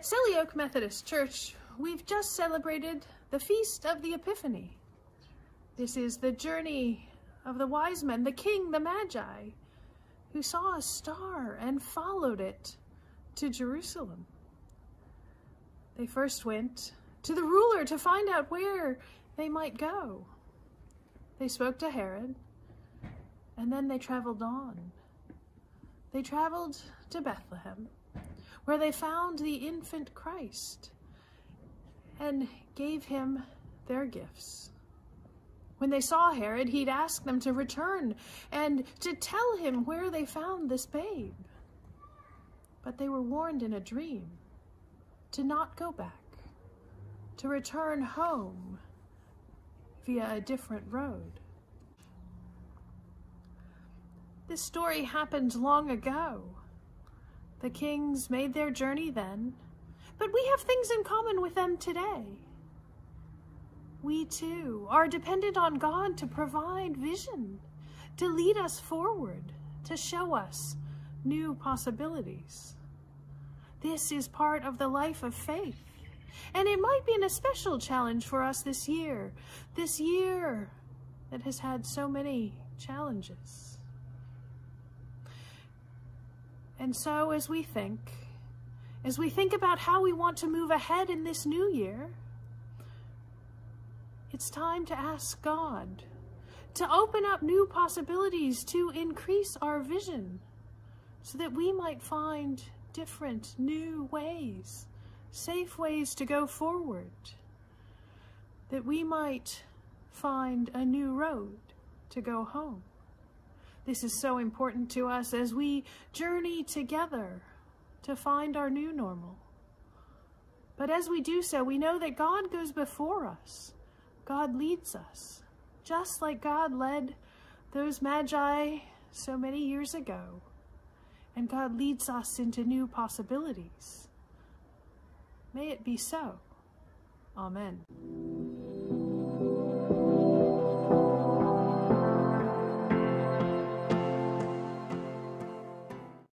At Selly Oak Methodist Church, we've just celebrated the Feast of the Epiphany. This is the journey of the wise men, the king, the magi, who saw a star and followed it to Jerusalem. They first went to the ruler to find out where they might go. They spoke to Herod, and then they traveled on. They traveled to Bethlehem where they found the infant Christ and gave him their gifts. When they saw Herod, he'd ask them to return and to tell him where they found this babe. But they were warned in a dream to not go back, to return home via a different road. This story happened long ago. The kings made their journey then, but we have things in common with them today. We too are dependent on God to provide vision, to lead us forward, to show us new possibilities. This is part of the life of faith. And it might be an especial challenge for us this year, this year that has had so many challenges. And so as we think, as we think about how we want to move ahead in this new year, it's time to ask God to open up new possibilities, to increase our vision, so that we might find different, new ways, safe ways to go forward, that we might find a new road to go home. This is so important to us as we journey together to find our new normal. But as we do so, we know that God goes before us. God leads us, just like God led those magi so many years ago. And God leads us into new possibilities. May it be so. Amen.